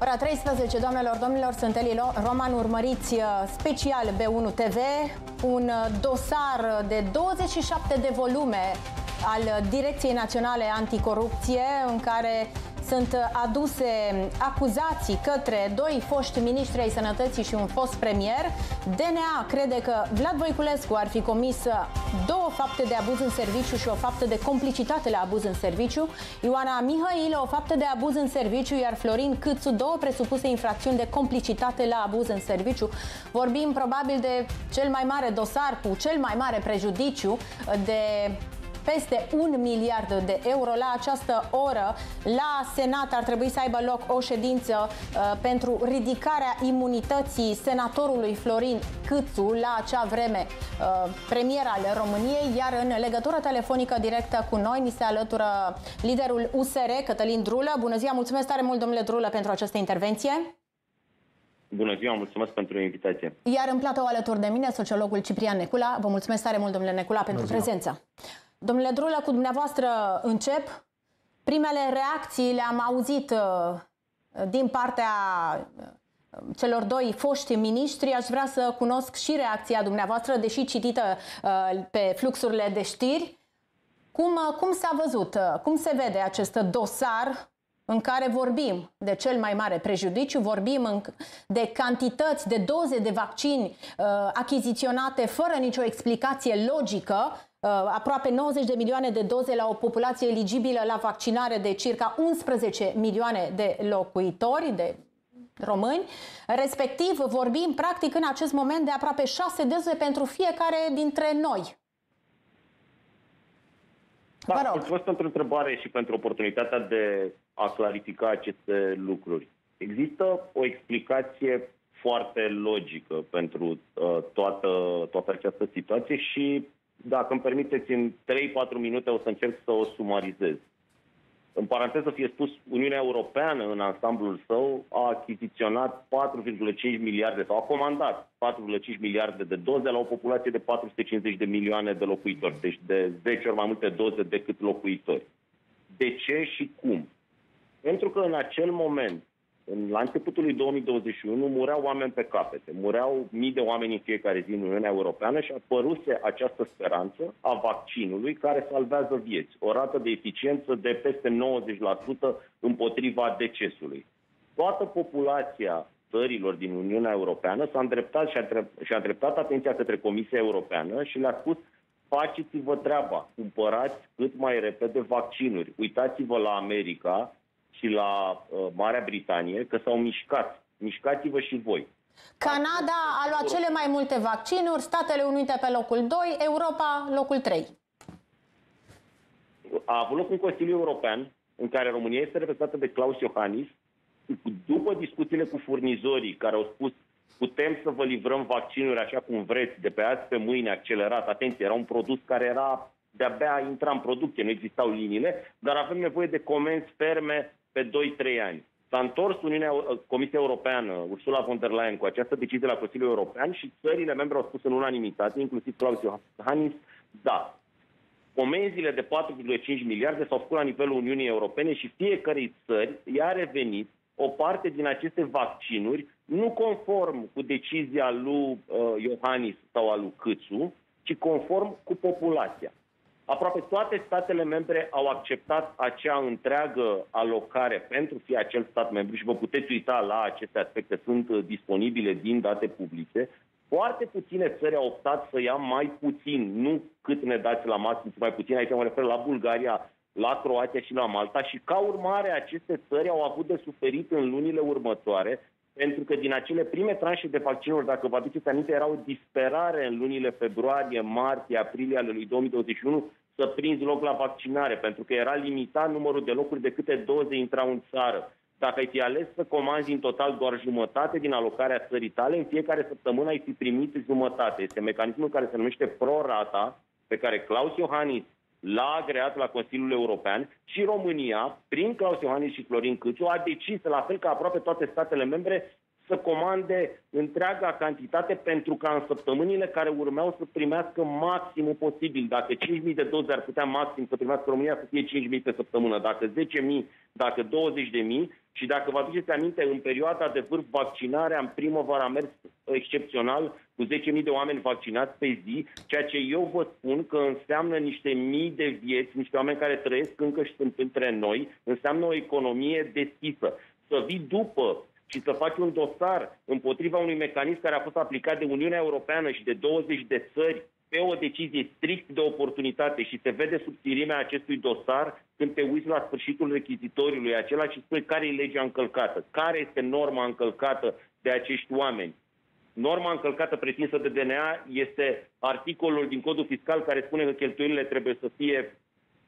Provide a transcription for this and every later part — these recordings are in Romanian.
Ora 13, doamnelor, domnilor, sunt Eli Roman, urmăriți uh, special B1 TV, un uh, dosar de 27 de volume al Direcției Naționale Anticorupție, în care sunt aduse acuzații către doi foști ministri ai sănătății și un fost premier. DNA crede că Vlad Voiculescu ar fi comis două fapte de abuz în serviciu și o faptă de complicitate la abuz în serviciu. Ioana Mihailă o faptă de abuz în serviciu, iar Florin Câțu două presupuse infracțiuni de complicitate la abuz în serviciu. Vorbim probabil de cel mai mare dosar cu cel mai mare prejudiciu de peste un miliard de euro. La această oră, la Senat ar trebui să aibă loc o ședință uh, pentru ridicarea imunității senatorului Florin Câțu, la acea vreme uh, premier al României, iar în legătură telefonică directă cu noi ni se alătură liderul USR, Cătălin Drulă. Bună ziua, mulțumesc tare mult, domnule Drulă, pentru această intervenție. Bună ziua, mulțumesc pentru invitație. Iar în platou alături de mine, sociologul Ciprian Necula. Vă mulțumesc tare mult, domnule Necula, pentru prezența. Domnule Drulă, cu dumneavoastră încep. Primele reacții le-am auzit uh, din partea uh, celor doi foști miniștri. Aș vrea să cunosc și reacția dumneavoastră, deși citită uh, pe fluxurile de știri. Cum, cum s-a văzut, cum se vede acest dosar în care vorbim de cel mai mare prejudiciu, vorbim de cantități de doze de vaccini uh, achiziționate fără nicio explicație logică, uh, aproape 90 de milioane de doze la o populație eligibilă la vaccinare de circa 11 milioane de locuitori, de români. Respectiv, vorbim practic în acest moment de aproape 6 doze pentru fiecare dintre noi. Da, mulțumesc pentru întrebare și pentru oportunitatea de a clarifica aceste lucruri. Există o explicație foarte logică pentru uh, toată, toată această situație și, dacă îmi permiteți, în 3-4 minute o să încerc să o sumarizez. În paranteză fie spus, Uniunea Europeană în ansamblul său a achiziționat 4,5 miliarde sau a comandat 4,5 miliarde de doze la o populație de 450 de milioane de locuitori, deci de 10 ori mai multe doze decât locuitori. De ce și cum? Pentru că în acel moment, în, la începutul lui 2021, mureau oameni pe capete, mureau mii de oameni în fiecare zi în Uniunea Europeană și a apăruse această speranță a vaccinului care salvează vieți, o rată de eficiență de peste 90% împotriva decesului. Toată populația țărilor din Uniunea Europeană s-a îndreptat și a, și a îndreptat atenția către Comisia Europeană și le-a spus faceți-vă treaba, cumpărați cât mai repede vaccinuri. Uitați-vă la America, și la uh, Marea Britanie că s-au mișcat. Mișcați-vă și voi. Canada a luat cele mai multe vaccinuri, Statele Unite pe locul 2, Europa locul 3. A avut loc un Consiliu European în care România este reprezentată de Klaus Iohannis. După discuțiile cu furnizorii care au spus putem să vă livrăm vaccinuri așa cum vreți, de pe azi pe mâine, accelerat. Atenție, era un produs care era de-abia intra în producție, nu existau liniile, dar avem nevoie de comenzi ferme pe 2-3 ani. S-a întors Uniunea, Comisia Europeană, Ursula von der Leyen, cu această decizie la Consiliul European și țările membre au spus în unanimitate, inclusiv Claus Iohannis, da. Comenzile de 4,5 miliarde s-au făcut la nivelul Uniunii Europene și fiecare țări i-a revenit o parte din aceste vaccinuri, nu conform cu decizia lui uh, Iohannis sau a lui Câțu, ci conform cu populația. Aproape toate statele membre au acceptat acea întreagă alocare pentru fi acel stat membru și vă puteți uita la aceste aspecte, sunt uh, disponibile din date publice. Foarte puține țări au optat să ia mai puțin, nu cât ne dați la maxim, mai puțin, aici mă refer la Bulgaria, la Croația și la Malta și ca urmare aceste țări au avut de suferit în lunile următoare pentru că din acele prime tranșe de vaccinuri, dacă vă aduceți aminte, era o disperare în lunile februarie, martie, aprilie ale lui 2021 să prinzi loc la vaccinare, pentru că era limitat numărul de locuri de câte doze intrau în țară. Dacă ai fi ales să comanzi în total doar jumătate din alocarea țării tale, în fiecare săptămână ai fi primit jumătate. Este mecanismul care se numește prorata, pe care Claus Iohannis l-a agreat la Consiliul European și România, prin Claus Iohannis și Florin Câciu, a decis, la fel ca aproape toate statele membre, să comande întreaga cantitate pentru ca în săptămânile care urmeau să primească maximul posibil. Dacă 5.000 de doze ar putea maxim să primească România, să fie 5.000 pe săptămână. Dacă 10.000, dacă 20.000 și dacă vă aduceți aminte, în perioada de vârf vaccinarea în primăvară a mers excepțional cu 10.000 de oameni vaccinați pe zi, ceea ce eu vă spun că înseamnă niște mii de vieți, niște oameni care trăiesc încă și sunt între noi, înseamnă o economie deschisă. Să vii după și să faci un dosar împotriva unui mecanism care a fost aplicat de Uniunea Europeană și de 20 de țări pe o decizie strict de oportunitate și se vede subțirimea acestui dosar când te uiți la sfârșitul rechizitoriului acela și spui care e legea încălcată, care este norma încălcată de acești oameni. Norma încălcată pretinsă de DNA este articolul din codul fiscal care spune că cheltuielile trebuie să fie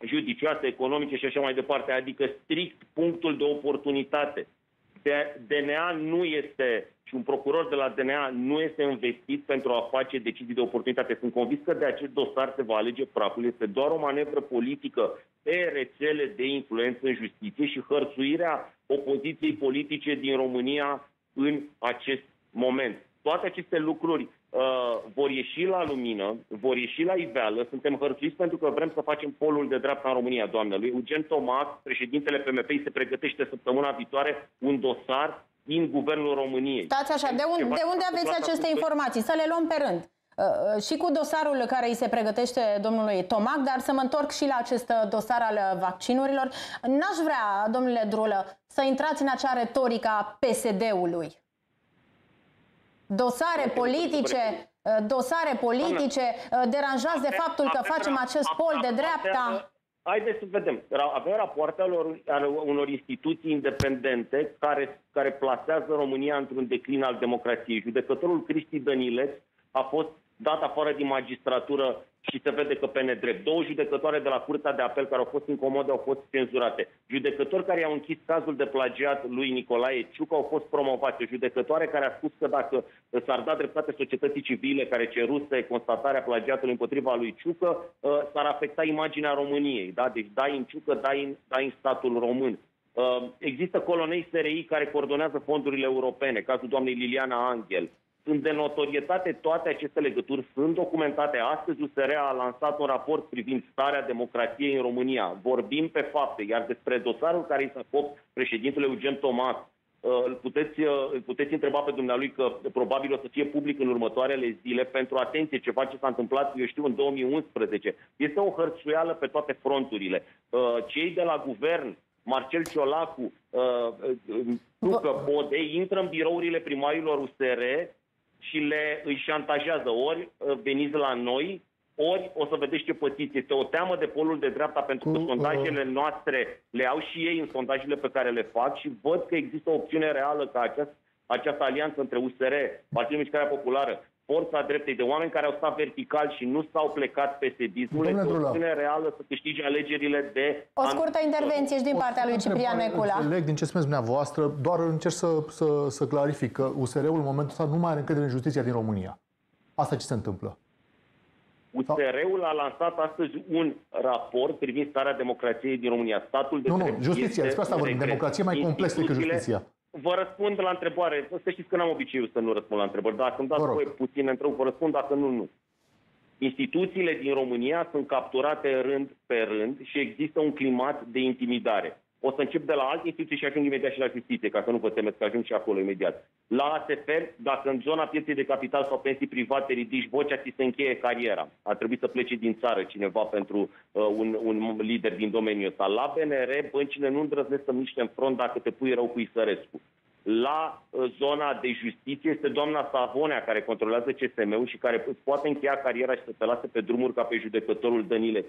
judicioase, economice și așa mai departe, adică strict punctul de oportunitate. DNA nu este și un procuror de la DNA nu este investit pentru a face decizii de oportunitate. Sunt convins că de acest dosar se va alege praful. Este doar o manevră politică pe rețele de influență în justiție și hărțuirea opoziției politice din România în acest moment. Toate aceste lucruri uh, vor ieși la lumină, vor ieși la iveală. Suntem hărțuiți pentru că vrem să facem polul de dreapta în România, doamnă. Lui Eugen Tomac, președintele PMP, se pregătește săptămâna viitoare un dosar din Guvernul României. Stați așa, de, un, de unde aveți aceste informații? Să le luăm pe rând. Uh, uh, și cu dosarul care îi se pregătește domnului Tomac, dar să mă întorc și la acest dosar al vaccinurilor. N-aș vrea, domnule Drulă, să intrați în acea retorică a PSD-ului dosare politice, uh, dosare politice, uh, deranjați de faptul că facem acest pol de dreapta? Haideți să vedem. Avem rapoarte ale unor instituții independente care, care plasează România într-un declin al democrației. Judecătorul Cristi Dănileț a fost dat afară din magistratură și se vede că pe nedrept. Două judecătoare de la Curtea de Apel care au fost incomode au fost cenzurate. Judecători care i-au închis cazul de plagiat lui Nicolae Ciucă au fost promovate. Judecătoare care a spus că dacă s-ar da dreptate societății civile care ceruse constatarea plagiatului împotriva lui Ciucă, ă, s-ar afecta imaginea României. Da? Deci dai în Ciucă, dai în, dai în statul român. Ă, există colonei SRI care coordonează fondurile europene, cazul doamnei Liliana Angel sunt de notorietate toate aceste legături, sunt documentate. Astăzi USR a lansat un raport privind starea democrației în România. Vorbim pe fapte, iar despre dosarul care îi s-a cop președintele Eugen Tomas, uh, îl puteți, uh, îl puteți întreba pe dumnealui că probabil o să fie public în următoarele zile pentru atenție ceva ce s-a întâmplat, eu știu, în 2011. Este o hărțuială pe toate fronturile. Uh, cei de la guvern, Marcel Ciolacu, Lucă Bode, intră în birourile primarilor USR și le își șantajează ori uh, veniți la noi, ori o să vedeți ce pățiți. Este o teamă de polul de dreapta pentru că sondajele noastre le au și ei în sondajele pe care le fac și văd că există o opțiune reală ca această, această alianță între USR, Partidul Mișcarea Populară, forța dreptei, de oameni care au stat vertical și nu s-au plecat pe sedismul, este o opțiune reală să câștige alegerile de... O scurtă intervenție și din partea lui Ciprian Necula. Înțeleg din ce spuneți dumneavoastră, doar încerc să, să, să clarific că USR-ul în momentul ăsta nu mai are încredere în justiția din România. Asta ce se întâmplă? USR-ul a lansat astăzi un raport privind starea democrației din România. Statul de nu, nu, justiția. Despre asta vorbim. Democrație mai complex decât justiția. Vă răspund la întrebare. Să știți că n-am obiceiul să nu răspund la întrebări. Dacă îmi dați voi puțin întrebări, vă răspund, dacă nu, nu. Instituțiile din România sunt capturate rând pe rând și există un climat de intimidare. O să încep de la alte instituții și ajung imediat și la justiție, ca să nu vă temeți că ajung și acolo imediat. La ASF, dacă în zona pieței de capital sau pensii private ridici vocea, ți se încheie cariera. Ar trebui să plece din țară cineva pentru uh, un, un lider din domeniul ăsta. La BNR, băncile nu îndrăznesc să miște în front dacă te pui rău cu Isărescu la uh, zona de justiție este doamna Savonea, care controlează CSM-ul și care îți poate încheia cariera și să te lase pe drumuri ca pe judecătorul Dănile.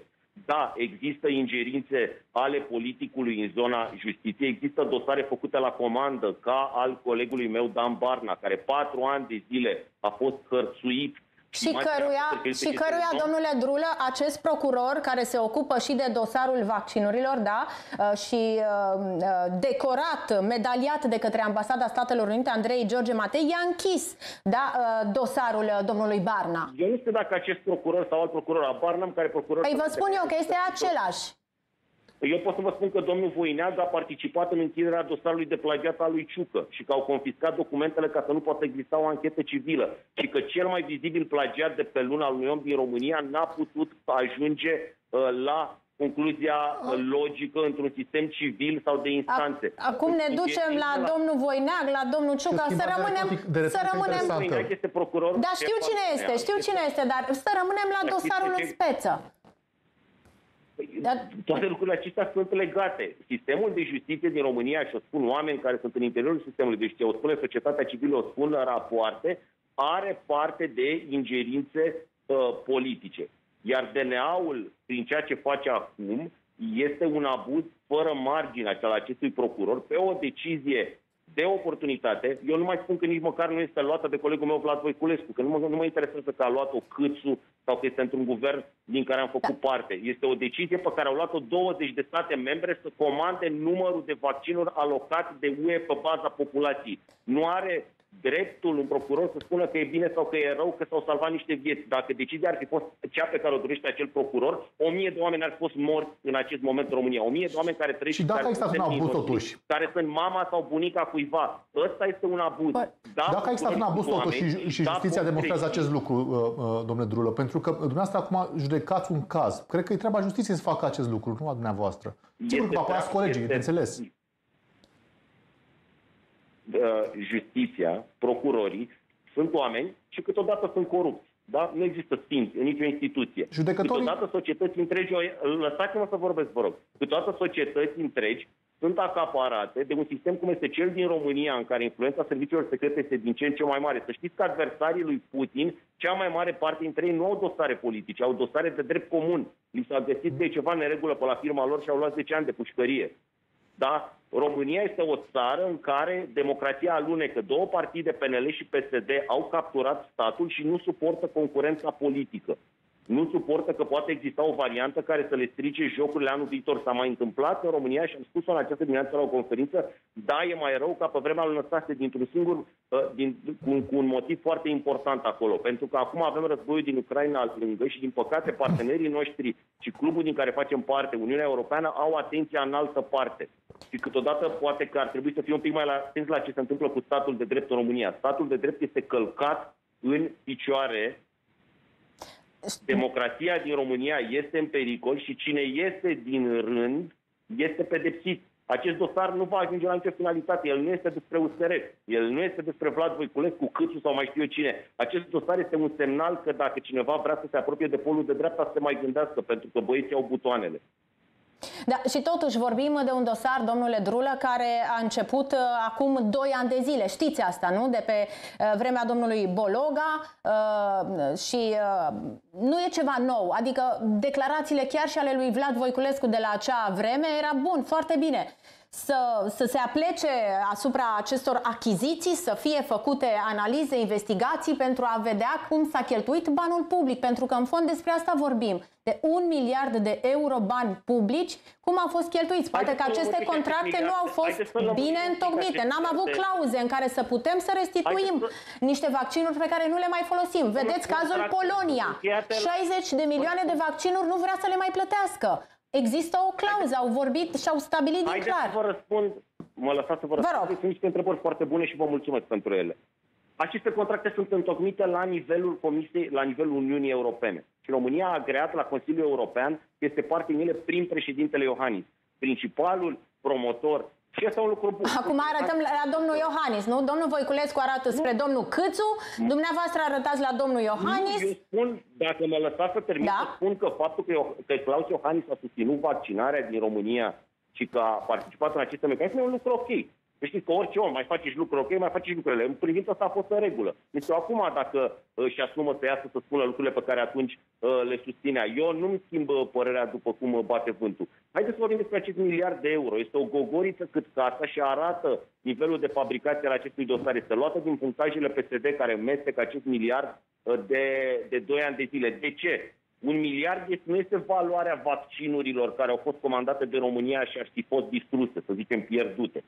Da, există ingerințe ale politicului în zona justiției, există dosare făcute la comandă, ca al colegului meu Dan Barna, care patru ani de zile a fost hărțuit și căruia, și căruia, domnule Drulă, acest procuror care se ocupă și de dosarul vaccinurilor, da, uh, și uh, uh, decorat, medaliat de către Ambasada Statelor Unite, Andrei George Matei, i-a închis da, dosarul domnului Barna. Eu nu știu dacă acest procuror sau alt procuror a Barna, care procuror... Păi vă spun eu că este același. Eu pot să vă spun că domnul Voineag a participat în închiderea dosarului de plagiat al lui Ciucă și că au confiscat documentele ca să nu poată exista o anchetă civilă și că cel mai vizibil plagiat de pe luna al unui om din România n-a putut ajunge uh, la concluzia uh, logică într-un sistem civil sau de instanțe. Acum ne ducem la domnul Voineag, la domnul Ciucă, să rămânem... Să rămânem... este procuror. Da, știu cine este, știu cine este, dar să rămânem la dosarul în speță. Dar... Toate lucrurile acestea sunt legate. Sistemul de justiție din România, și o spun oameni care sunt în interiorul sistemului de justiție, o spune societatea civilă, o spun la rapoarte, are parte de ingerințe uh, politice. Iar DNA-ul, prin ceea ce face acum, este un abuz fără margine al acestui procuror pe o decizie de oportunitate. Eu nu mai spun că nici măcar nu este luată de colegul meu Vlad Voiculescu, că nu mă, nu mă interesează că a luat-o Câțu sau că este într-un guvern din care am făcut da. parte. Este o decizie pe care au luat-o 20 de state membre să comande numărul de vaccinuri alocate de UE pe baza populației. Nu are dreptul un procuror să spună că e bine sau că e rău, că s-au salvat niște vieți. Dacă decizia ar fi fost cea pe care o dorește acel procuror, o mie de oameni ar fi fost morți în acest moment în România. O mie de oameni care trăiesc și dacă există un abuz totuși. Care sunt mama sau bunica cuiva. Ăsta este un abuz. Bă, da, dacă există un abuz totuși și, și da, justiția demonstrează acest lucru, uh, uh, domnule Drulă, pentru că dumneavoastră acum judecați un caz. Cred că e treaba justiției să facă acest lucru, nu a dumneavoastră. Sigur că vă colegii, de înțeles uh, justiția, procurorii, sunt oameni și câteodată sunt corupți. Da? Nu există sfinți în nicio instituție. Judecătorii... Câteodată societăți întregi, lăsați-mă să vorbesc, vă rog, câteodată societăți întregi sunt acaparate de un sistem cum este cel din România, în care influența serviciilor secrete este din ce în ce mai mare. Să știți că adversarii lui Putin, cea mai mare parte dintre ei nu au dosare politice, au dosare de drept comun. Li s-a găsit de ceva neregulă pe la firma lor și au luat 10 ani de pușcărie. Da? România este o țară în care democrația alunecă. Două partide, PNL și PSD, au capturat statul și nu suportă concurența politică nu suportă că poate exista o variantă care să le strice jocurile anul viitor. S-a mai întâmplat în România și am spus-o în această dimineață la o conferință, da, e mai rău ca pe vremea lui Năstase dintr-un singur, uh, din, cu, cu un motiv foarte important acolo. Pentru că acum avem războiul din Ucraina lângă și, din păcate, partenerii noștri și clubul din care facem parte, Uniunea Europeană, au atenția în altă parte. Și câteodată poate că ar trebui să fie un pic mai atent la ce se întâmplă cu statul de drept în România. Statul de drept este călcat în picioare Democrația din România este în pericol și cine este din rând este pedepsit. Acest dosar nu va ajunge la nicio finalitate. El nu este despre USR, el nu este despre Vlad Voiculescu, Câțu sau mai știu eu cine. Acest dosar este un semnal că dacă cineva vrea să se apropie de polul de dreapta, să se mai gândească, pentru că băieții au butoanele. Da, și totuși vorbim de un dosar, domnule Drulă, care a început uh, acum 2 ani de zile. Știți asta, nu? De pe uh, vremea domnului Bologa uh, și uh, nu e ceva nou. Adică declarațiile chiar și ale lui Vlad Voiculescu de la acea vreme era bun, foarte bine să, să se aplece asupra acestor achiziții, să fie făcute analize, investigații pentru a vedea cum s-a cheltuit banul public, pentru că în fond despre asta vorbim. De un miliard de euro bani publici, cum au fost cheltuiți? Poate că aceste contracte nu au fost bine întocmite. N-am avut clauze în care să putem să restituim niște vaccinuri pe care nu le mai folosim. Vedeți cazul Polonia. 60 de milioane de vaccinuri nu vrea să le mai plătească. Există o clauză, au vorbit și au stabilit din clar. să vă răspund, mă lăsați să vă răspund. Sunt niște întrebări foarte bune și vă mulțumesc pentru ele. Aceste contracte sunt întocmite la nivelul Comisiei, la nivelul Uniunii Europene. Și România a agreat la Consiliul European, este parte în ele prin președintele Iohannis. Principalul promotor și este un lucru bun. Acum arătăm la domnul Iohannis, nu? Domnul Voiculescu arată spre nu. domnul Câțu, dumneavoastră arătați la domnul Iohannis. Nu, eu spun, dacă mă lăsați să termin, da? spun că faptul că, că Claus Iohannis a susținut vaccinarea din România și că a participat în aceste mecanisme, e un lucru ok. Deci știți că orice om mai face și lucruri ok, mai face și lucrurile. În privința asta a fost în regulă. Deci acum, dacă uh, și asumă să iasă să spună lucrurile pe care atunci uh, le susținea, eu nu-mi schimb uh, părerea după cum uh, bate vântul. Haideți să vorbim despre acest miliard de euro. Este o gogoriță cât casa și arată nivelul de fabricație al acestui dosar. Este luată din punctajele PSD care mestec acest miliard uh, de, de 2 ani de zile. De ce? Un miliard este, nu este valoarea vaccinurilor care au fost comandate de România și ar fi fost distruse, să zicem pierdute.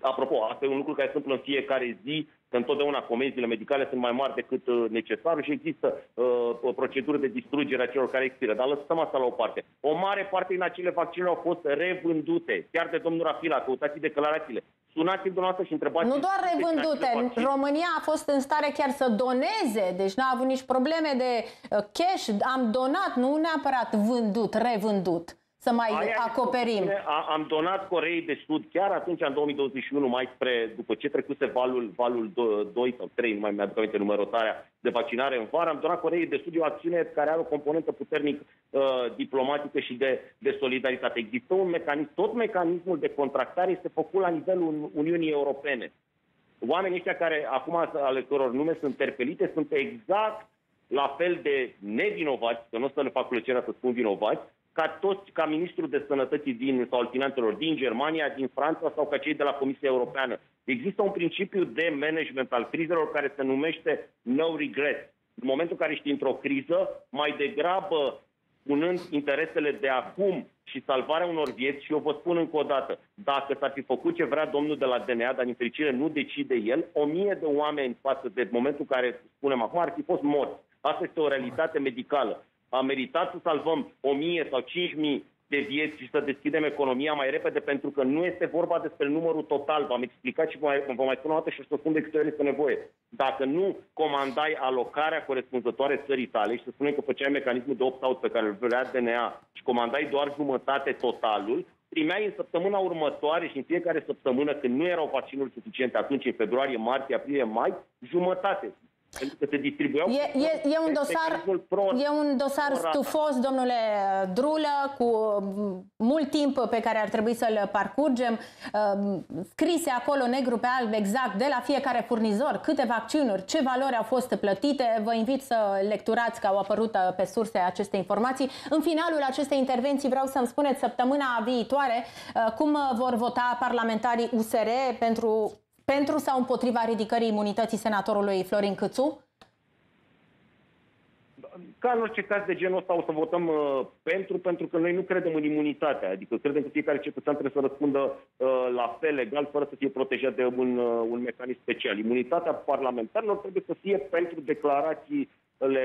Apropo, asta e un lucru care se întâmplă în fiecare zi, că întotdeauna comenzile medicale sunt mai mari decât uh, necesar și există uh, proceduri de distrugere a celor care expiră. Dar lăsăm asta la o parte. O mare parte din acele vaccinuri au fost revândute. Chiar de domnul Rafila, căutați declarațiile. Sunați-mi dumneavoastră și întrebați... Nu doar revândute. România a fost în stare chiar să doneze, deci n-a avut nici probleme de uh, cash. Am donat, nu neapărat vândut, revândut să mai Aia acoperim. A, am donat Coreei de Sud chiar atunci, în 2021, mai spre, după ce trecuse valul, valul 2 sau 3, nu mai mi-aduc aminte numerotarea, de vaccinare în vară, am donat Coreei de Sud o acțiune care are o componentă puternic uh, diplomatică și de, de solidaritate. Există un mecanism, tot mecanismul de contractare este făcut la nivelul Uniunii Europene. Oamenii ăștia care acum ale căror nume sunt terpelite sunt exact la fel de nevinovați, că nu o să le fac plăcerea să spun vinovați, ca toți, ca ministrul de sănătății din, sau al finanțelor din Germania, din Franța sau ca cei de la Comisia Europeană. Există un principiu de management al crizelor care se numește no regret. În momentul în care ești într-o criză, mai degrabă punând interesele de acum și salvarea unor vieți și eu vă spun încă o dată, dacă s-ar fi făcut ce vrea domnul de la DNA, dar din fericire nu decide el, o mie de oameni față de momentul în care spunem acum ar fi fost morți. Asta este o realitate medicală a meritat să salvăm 1000 sau 5000 de vieți și să deschidem economia mai repede, pentru că nu este vorba despre numărul total. V-am explicat și vă mai spun o dată și o să spun de câte ori este nevoie. Dacă nu comandai alocarea corespunzătoare țării tale și să spunem că făceai mecanismul de opt-out pe care îl vrea DNA și comandai doar jumătate totalul, primeai în săptămâna următoare și în fiecare săptămână, când nu erau vaccinuri suficiente, atunci în februarie, martie, aprilie, mai, jumătate. Pentru că se distribuiau... E, e, e un dosar, e un dosar stufos, domnule Drulă, cu mult timp pe care ar trebui să-l parcurgem. Um, scrise acolo negru pe alb exact de la fiecare furnizor câte vaccinuri, ce valori au fost plătite. Vă invit să lecturați că au apărut uh, pe surse aceste informații. În finalul acestei intervenții vreau să-mi spuneți săptămâna viitoare uh, cum vor vota parlamentarii USR pentru pentru sau împotriva ridicării imunității senatorului Florin Câțu? Ca în orice caz de genul ăsta o să votăm uh, pentru, pentru că noi nu credem în imunitate. Adică credem că fiecare cetățean trebuie să răspundă uh, la fel legal, fără să fie protejat de un, uh, un mecanism special. Imunitatea parlamentarilor trebuie să fie pentru declarații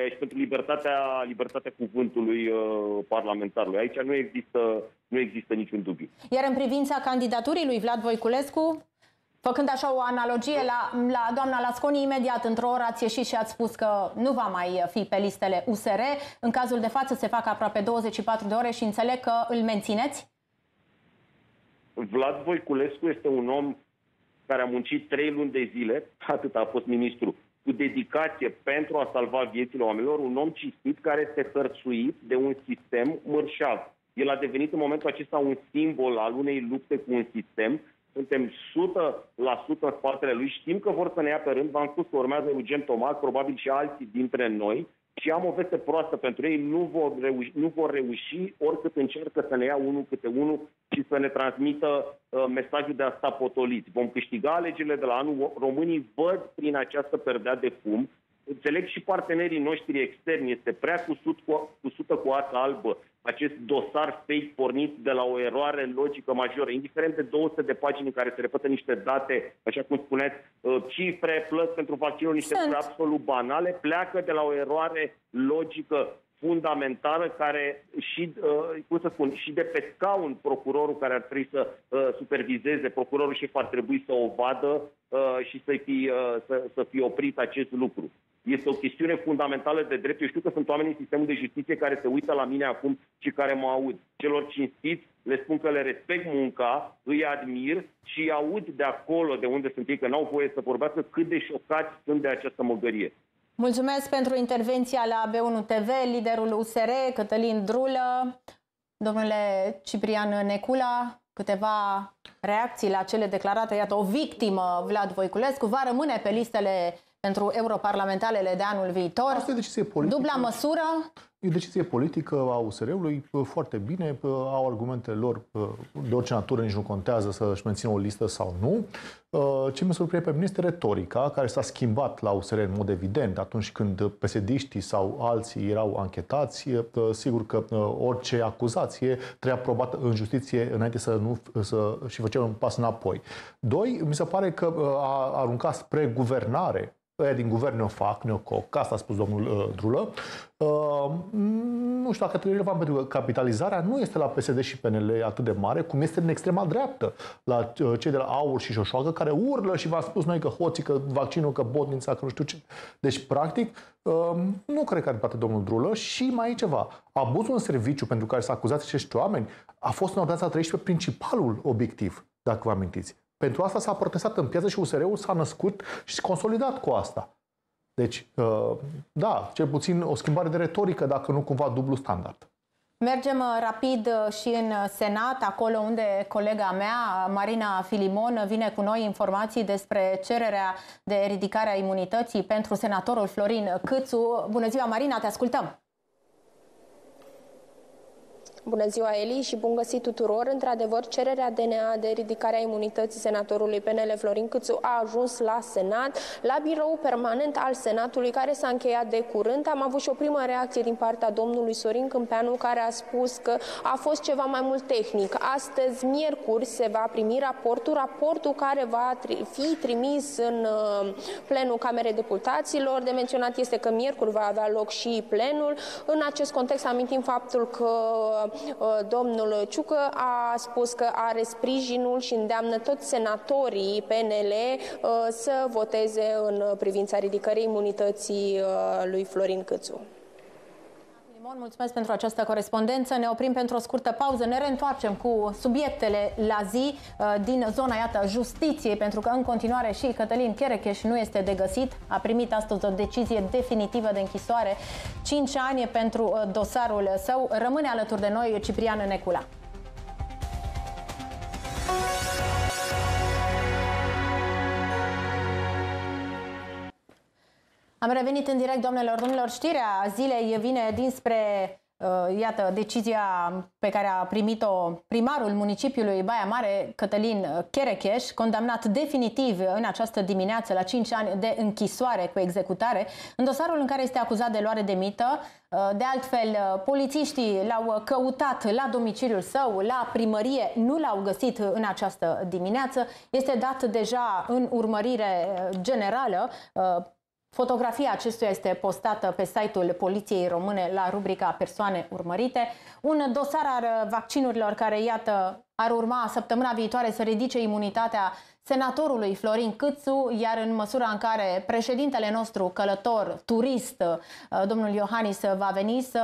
și pentru libertatea, libertatea cuvântului uh, parlamentarului. Aici nu există, nu există niciun dubiu. Iar în privința candidaturii lui Vlad Voiculescu, Făcând așa o analogie la, la doamna Lasconi, imediat într-o oră ați ieșit și ați spus că nu va mai fi pe listele USR. În cazul de față se fac aproape 24 de ore și înțeleg că îl mențineți? Vlad Voiculescu este un om care a muncit trei luni de zile, atât a fost ministru, cu dedicație pentru a salva viețile oamenilor, un om cistit care este hărțuit de un sistem mărșav. El a devenit în momentul acesta un simbol al unei lupte cu un sistem suntem 100% în spatele lui, știm că vor să ne ia pe rând, v-am spus că urmează Eugen Tomas, probabil și alții dintre noi, și am o veste proastă pentru ei, nu vor, reuși, nu vor reuși oricât încercă să ne ia unul câte unul și să ne transmită uh, mesajul de a sta potoliți. Vom câștiga alegerile de la anul, românii văd prin această perdea de fum înțeleg și partenerii noștri externi, este prea cusut cu, cusută cu ață albă acest dosar fake pornit de la o eroare logică majoră, indiferent de 200 de pagini în care se repetă niște date, așa cum spuneți, uh, cifre, plăți pentru vaccinuri, niște lucruri absolut banale, pleacă de la o eroare logică fundamentală care și, uh, cum să spun, și de pe scaun procurorul care ar trebui să uh, supervizeze, procurorul șef ar trebui să o vadă și să fie, să, să fie oprit acest lucru. Este o chestiune fundamentală de drept. Eu știu că sunt oameni în sistemul de justiție care se uită la mine acum și care mă aud. Celor cinstiți le spun că le respect munca, îi admir și aud de acolo, de unde sunt ei, că n-au voie să vorbească, cât de șocați sunt de această măgărie. Mulțumesc pentru intervenția la B1 TV, liderul USR, Cătălin Drulă, domnule Ciprian Necula, câteva reacții la cele declarate. Iată, o victimă, Vlad Voiculescu, va rămâne pe listele pentru europarlamentalele de anul viitor. Asta e decizie politică. Dubla măsură? E o decizie politică a USR-ului, foarte bine, au argumentele lor de orice natură, nici nu contează să-și mențină o listă sau nu. Ce mă surprinde pe mine este retorica, care s-a schimbat la USR în mod evident atunci când psd sau alții erau anchetați. Sigur că orice acuzație trebuia probată în justiție înainte să nu să, și făcea un pas înapoi. Doi, mi se pare că a aruncat spre guvernare ăia din guvern ne-o fac, ne-o coc, asta a spus domnul uh, Drulă. Uh, nu știu dacă e relevant, pentru că capitalizarea nu este la PSD și PNL atât de mare, cum este în extrema dreaptă, la uh, cei de la Aur și Șoșoacă, care urlă și v-a spus noi că hoții, că vaccinul, că botnița, că nu știu ce. Deci, practic, uh, nu cred că are dreptate domnul Drulă și mai e ceva. Abuzul în serviciu pentru care s-a acuzat acești oameni a fost în ordonanța 13 principalul obiectiv, dacă vă amintiți. Pentru asta s-a protestat în piață și USR-ul s-a născut și s-a consolidat cu asta. Deci, uh, da, cel puțin o schimbare de retorică, dacă nu cumva dublu standard. Mergem uh, rapid uh, și în Senat, acolo unde colega mea, Marina Filimon, vine cu noi informații despre cererea de ridicare a imunității pentru senatorul Florin Câțu. Bună ziua, Marina, te ascultăm! Bună ziua, Eli, și bun găsit tuturor. Într-adevăr, cererea DNA de ridicare a imunității senatorului PNL Florin Câțu a ajuns la Senat, la birou permanent al Senatului, care s-a încheiat de curând. Am avut și o primă reacție din partea domnului Sorin Câmpeanu, care a spus că a fost ceva mai mult tehnic. Astăzi, miercuri, se va primi raportul, raportul care va fi trimis în uh, plenul Camerei Deputaților. De menționat este că miercuri va avea loc și plenul. În acest context amintim faptul că Uh, domnul Ciucă a spus că are sprijinul și îndeamnă toți senatorii PNL uh, să voteze în privința ridicării imunității uh, lui Florin Câțu. Simon, mulțumesc pentru această corespondență. Ne oprim pentru o scurtă pauză. Ne reîntoarcem cu subiectele la zi uh, din zona, iată, justiției, pentru că în continuare și Cătălin Cherecheș nu este de găsit. A primit astăzi o decizie definitivă de închisoare. 5 ani pentru uh, dosarul său. Rămâne alături de noi Ciprian Necula. Am revenit în direct, domnilor, domnilor. Știrea zilei vine dinspre, uh, iată, decizia pe care a primit-o primarul municipiului Baia Mare, Cătălin Cherecheș, condamnat definitiv în această dimineață la 5 ani de închisoare cu executare, în dosarul în care este acuzat de luare de mită. Uh, de altfel, uh, polițiștii l-au căutat la domiciliul său, la primărie, nu l-au găsit în această dimineață. Este dat deja în urmărire generală Fotografia acestuia este postată pe site-ul Poliției Române la rubrica Persoane urmărite. Un dosar al vaccinurilor care, iată, ar urma săptămâna viitoare să ridice imunitatea senatorului Florin Câțu, iar în măsura în care președintele nostru călător, turist, uh, domnul Iohannis, va veni să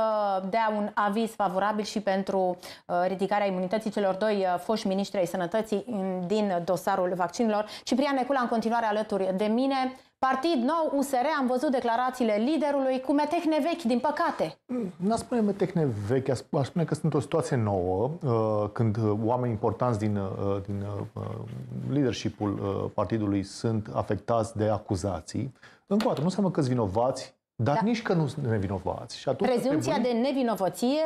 dea un aviz favorabil și pentru uh, ridicarea imunității celor doi uh, foști ministri ai sănătății din dosarul vaccinurilor. Ciprian Necula în continuare alături de mine. Partid nou, USR, am văzut declarațiile liderului cu metehne vechi, din păcate. Nu spune metehne vechi, aș spune că sunt o situație nouă, uh, când oameni importanți din, uh, din uh, leadership-ul partidului sunt afectați de acuzații. Încă o dată, nu înseamnă că sunt vinovați, dar da. nici că nu sunt nevinovați. Și atunci Prezumția trebui... de nevinovăție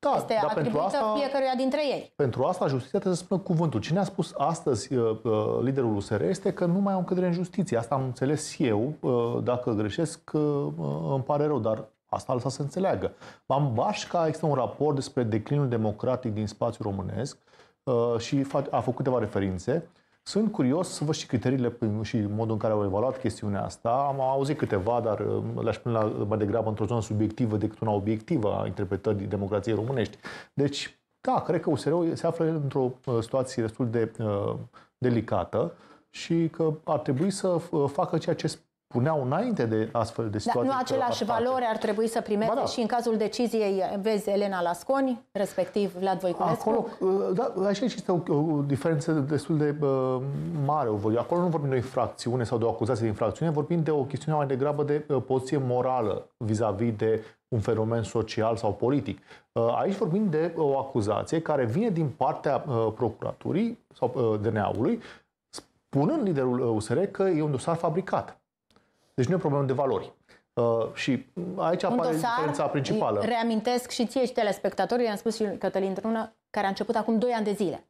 da, este dar atribuită pentru asta, fiecăruia dintre ei. Pentru asta justiția trebuie să spună cuvântul. Cine a spus astăzi uh, uh liderul USR este că nu mai au încredere în justiție. Asta am înțeles eu. Uh, dacă greșesc, uh, uh îmi pare rău, dar asta a lăsat să înțeleagă. M-am Bașca este un raport despre declinul democratic din spațiul românesc uh, și a făcut câteva referințe. Sunt curios să văd și criteriile și modul în care au evaluat chestiunea asta. Am auzit câteva, dar uh, le-aș pune la, mai degrabă într-o zonă subiectivă decât una obiectivă a interpretării democrației românești. Deci, da, cred că USR se află într-o uh, situație destul de uh, delicată și că ar trebui să uh, facă ceea ce puneau înainte de astfel de situații. Dar nu aceleași valori ar trebui să primeze da, da. și în cazul deciziei, vezi, Elena Lasconi, respectiv Vlad Voiculescu? Acolo, uh, da, așa există o, o diferență destul de uh, mare. Acolo nu vorbim de o infracțiune sau de o acuzație de infracțiune, vorbim de o chestiune mai degrabă de uh, poziție morală vis-a-vis de un fenomen social sau politic. Uh, aici vorbim de o acuzație care vine din partea uh, procuraturii sau uh, DNA-ului, spunând liderul USR că e un dosar fabricat. Deci nu e o problemă de valori. și aici apare dosar, diferența principală. Reamintesc și ție și telespectatorii, i-am spus și Cătălin Trună, care a început acum 2 ani de zile.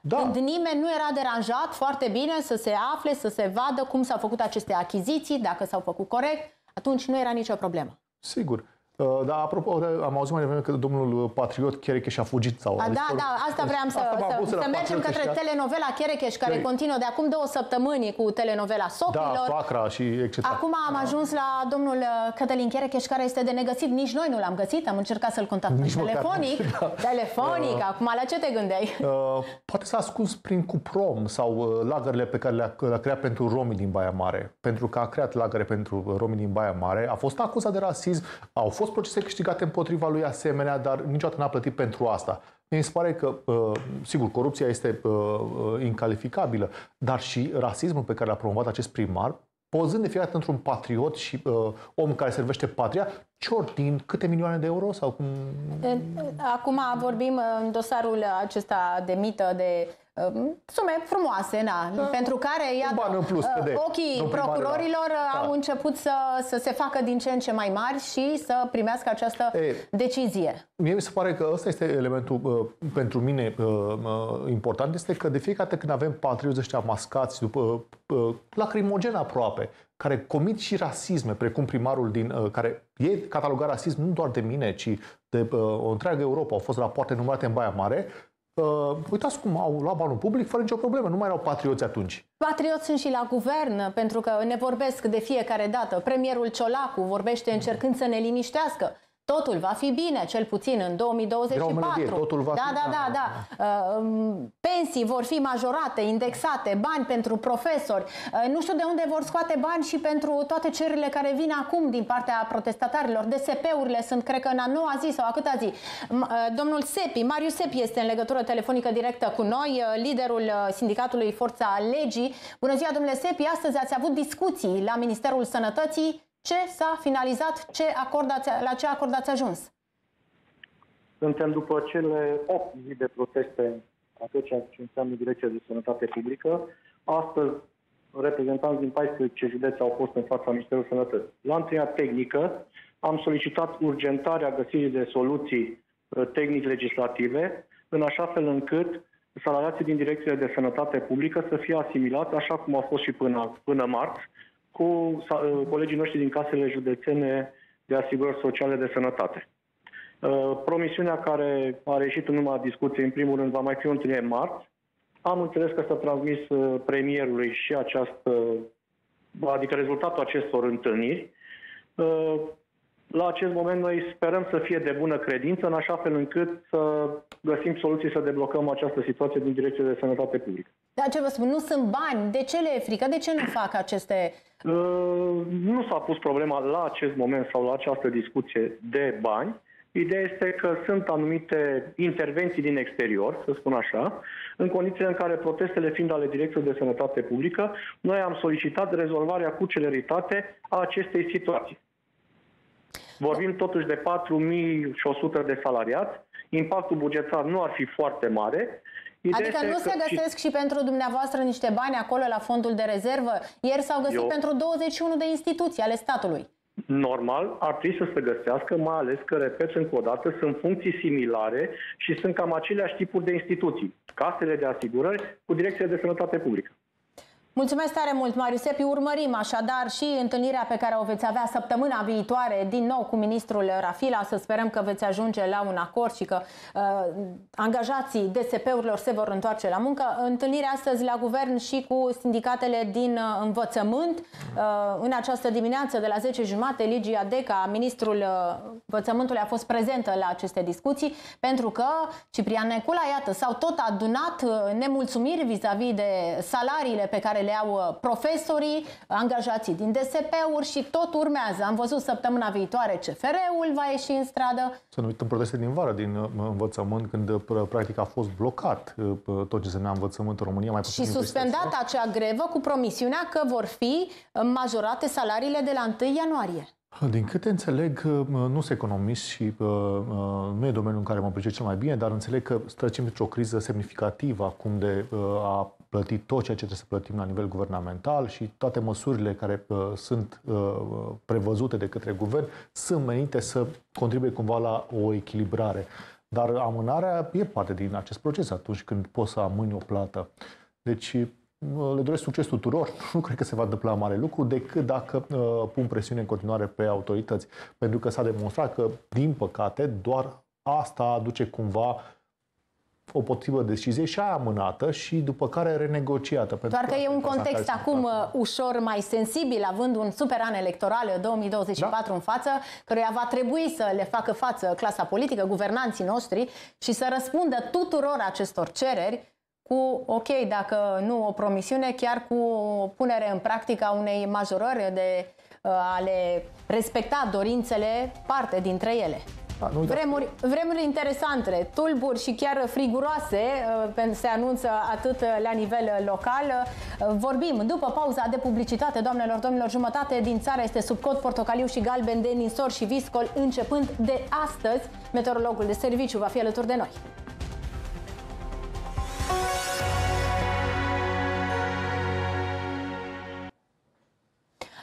Da. Când nimeni nu era deranjat, foarte bine să se afle, să se vadă cum s-au făcut aceste achiziții, dacă s-au făcut corect, atunci nu era nicio problemă. Sigur. Uh, da, apropo, am auzit mai devreme că domnul Patriot Cherecheș a fugit sau... A, da, da, asta vreau să, asta să, să mergem către ăștia. telenovela Cherecheș, care de... continuă de acum două săptămâni cu telenovela Socilor. Da, Facra și etc. Acum am da. ajuns la domnul uh, Cătălin Cherecheș, care este de negăsit. Nici noi nu l-am găsit, am încercat să-l contactăm Nici telefonic. Măcar, da. Telefonic, uh, acum la ce te gândeai? Uh, poate s-a ascuns prin Cuprom sau uh, lagările pe care le-a, le creat pentru romii din Baia Mare. Pentru că a creat lagăre pentru romii din Baia Mare, a fost acuzat de rasism, au fost procese câștigate împotriva lui asemenea, dar niciodată n-a plătit pentru asta. Mi se pare că, uh, sigur, corupția este uh, uh, incalificabilă, dar și rasismul pe care l-a promovat acest primar, pozând de fiecare dată într-un patriot și uh, om care servește patria, cior din câte milioane de euro sau cum... Acum vorbim în dosarul acesta de mită de sume frumoase, na, da. pentru care iată, în plus, de, ochii procurorilor da. au început să, să se facă din ce în ce mai mari și să primească această e, decizie. Mie mi se pare că ăsta este elementul uh, pentru mine uh, uh, important, este că de fiecare dată când avem patrioți ăștia mascați, după uh, lacrimogen aproape, care comit și rasisme, precum primarul din, uh, care e catalogat rasism nu doar de mine, ci de uh, o întreagă Europa. Au fost rapoarte numărate în Baia Mare, Uh, uitați cum au luat banul public fără nicio problemă. Nu mai erau patrioți atunci. Patrioți sunt și la guvern, pentru că ne vorbesc de fiecare dată. Premierul Ciolacu vorbește încercând să ne liniștească. Totul va fi bine, cel puțin în 2024. Melodie, totul va da, fi... da, da, da, da. Um, pensii vor fi majorate, indexate, bani pentru profesori. Uh, nu știu de unde vor scoate bani și pentru toate cererile care vin acum din partea protestatarilor. DSP-urile sunt, cred că, în a noua zi sau a câta zi. Uh, domnul Sepi, Marius Sepi este în legătură telefonică directă cu noi, uh, liderul sindicatului Forța Legii. Bună ziua, domnule Sepi, astăzi ați avut discuții la Ministerul Sănătății ce s-a finalizat, ce acord ați, la ce acord ați ajuns? Suntem după cele 8 zi de proteste a tot ceea ce înseamnă Direcția de Sănătate Publică. Astăzi, reprezentanți din 14 județe au fost în fața Ministerului Sănătății. La întâlnirea tehnică am solicitat urgentarea găsirii de soluții uh, tehnic-legislative, în așa fel încât salariații din Direcția de Sănătate Publică să fie asimilați, așa cum a fost și până, până marți, cu uh, colegii noștri din casele județene de asigurări sociale de sănătate. Uh, promisiunea care a reșit în urma discuției, în primul rând, va mai fi o întâlnire marți. Am înțeles că s-a transmis uh, premierului și această, adică rezultatul acestor întâlniri. La acest moment noi sperăm să fie de bună credință, în așa fel încât să găsim soluții să deblocăm această situație din Direcția de Sănătate Publică. Dar ce vă spun, nu sunt bani. De ce le e frică? De ce nu fac aceste... Uh, nu s-a pus problema la acest moment sau la această discuție de bani. Ideea este că sunt anumite intervenții din exterior, să spun așa, în condițiile în care protestele fiind ale Direcției de Sănătate Publică, noi am solicitat rezolvarea cu celeritate a acestei situații. Vorbim totuși de 4.100 de salariați, impactul bugetar nu ar fi foarte mare, Ideea adică nu se găsesc și... și pentru dumneavoastră niște bani acolo la fondul de rezervă? Ieri s-au găsit Eu... pentru 21 de instituții ale statului. Normal, ar trebui să se găsească, mai ales că, repet încă o dată, sunt funcții similare și sunt cam aceleași tipuri de instituții. Casele de asigurări cu Direcția de Sănătate Publică. Mulțumesc tare mult, Marius Sepi. Urmărim așadar și întâlnirea pe care o veți avea săptămâna viitoare, din nou cu ministrul Rafila. Să sperăm că veți ajunge la un acord și că uh, angajații DSP-urilor se vor întoarce la muncă. Întâlnirea astăzi la guvern și cu sindicatele din uh, învățământ. Uh, în această dimineață, de la 10 jumate, Ligia Deca, ministrul uh, învățământului, a fost prezentă la aceste discuții, pentru că Ciprian Necula, iată, s-au tot adunat uh, nemulțumiri vis-a-vis -vis de salariile pe care le le au uh, profesorii, angajații din DSP-uri și tot urmează. Am văzut săptămâna viitoare CFR-ul va ieși în stradă. Să nu uităm proteste din vară, din uh, învățământ, când uh, practic a fost blocat tot ce se numea învățământ în România. Mai și suspendat acea grevă cu promisiunea că vor fi majorate salariile de la 1 ianuarie. Din câte înțeleg, nu sunt economist și uh, nu e domeniul în care mă pricep cel mai bine, dar înțeleg că trecem într-o criză semnificativă acum de uh, a plătit tot ceea ce trebuie să plătim la nivel guvernamental și toate măsurile care uh, sunt uh, prevăzute de către guvern sunt menite să contribuie cumva la o echilibrare. Dar amânarea e parte din acest proces atunci când poți să amâni o plată. Deci le doresc succes tuturor. Nu cred că se va întâmpla mare lucru decât dacă uh, pun presiune în continuare pe autorități. Pentru că s-a demonstrat că, din păcate, doar asta aduce cumva o potrivă decizie și aia amânată și după care renegociată. Doar că e un context acum uh, ușor mai sensibil, având un super an electoral 2024 uh, da? în față, căruia va trebui să le facă față clasa politică, guvernanții noștri și să răspundă tuturor acestor cereri cu, ok, dacă nu o promisiune, chiar cu punere în practică a unei majorări de uh, a le respecta dorințele parte dintre ele. Da, nu vremuri, vremuri interesante, tulburi și chiar friguroase uh, se anunță atât la nivel local. Uh, vorbim după pauza de publicitate, doamnelor, domnilor, jumătate din țară este sub cod portocaliu și galben de ninsor și viscol, începând de astăzi. Meteorologul de serviciu va fi alături de noi.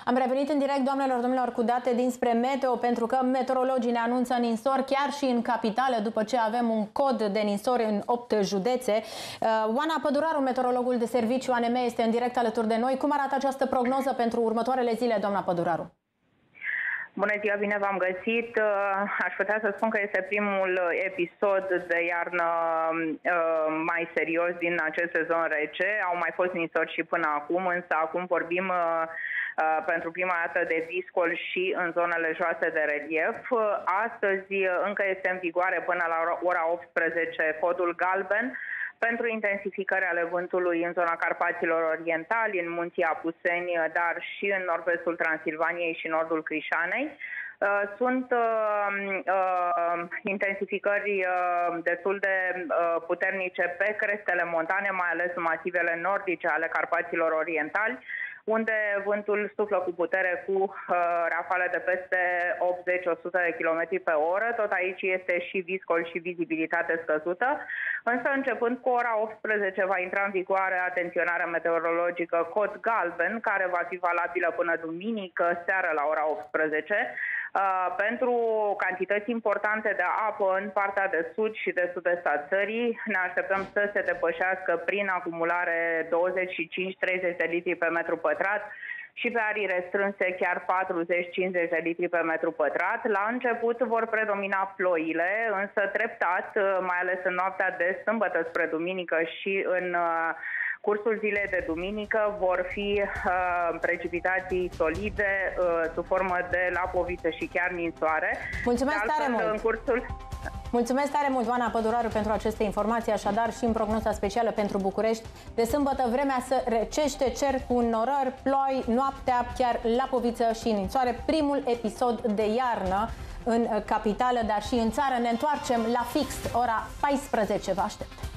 Am revenit în direct, doamnelor, domnilor, cu date dinspre meteo, pentru că meteorologii ne anunță ninsori chiar și în capitală, după ce avem un cod de ninsori în 8 județe. Uh, Oana Păduraru, meteorologul de serviciu ANM, este în direct alături de noi. Cum arată această prognoză pentru următoarele zile, doamna Păduraru? Bună ziua, bine v-am găsit. Uh, aș putea să spun că este primul episod de iarnă uh, mai serios din acest sezon rece. Au mai fost ninsori și până acum, însă acum vorbim Uh, pentru prima dată de viscol și în zonele joase de relief. Astăzi încă este în vigoare până la ora 18 codul galben pentru intensificări ale vântului în zona Carpaților Orientali, în munții Apuseni, dar și în nord-vestul Transilvaniei și nordul Crișanei. Uh, sunt uh, uh, intensificări uh, destul de uh, puternice pe crestele montane, mai ales în masivele nordice ale Carpaților Orientali, unde vântul suflă cu putere cu uh, rafale de peste 80-100 de km pe oră. Tot aici este și viscol și vizibilitate scăzută. Însă, începând cu ora 18, va intra în vigoare atenționarea meteorologică cod galben, care va fi valabilă până duminică, seară la ora 18. Uh, pentru cantități importante de apă în partea de sud și de sud-est a țării. Ne așteptăm să se depășească prin acumulare 25-30 de litri pe metru pătrat și pe arii restrânse chiar 40-50 de litri pe metru pătrat. La început vor predomina ploile, însă treptat, uh, mai ales în noaptea de sâmbătă spre duminică și în uh, cursul zilei de duminică vor fi uh, precipitații solide uh, sub formă de lapoviță și chiar ninsoare. Mulțumesc tare mult! În cursul... Mulțumesc tare mult, Oana Păduraru, pentru aceste informații, așadar și în prognoza specială pentru București. De sâmbătă vremea să recește, cer cu norări, ploi, noaptea, chiar lapoviță și ninsoare. Primul episod de iarnă în capitală, dar și în țară. Ne întoarcem la fix, ora 14, vă aștept.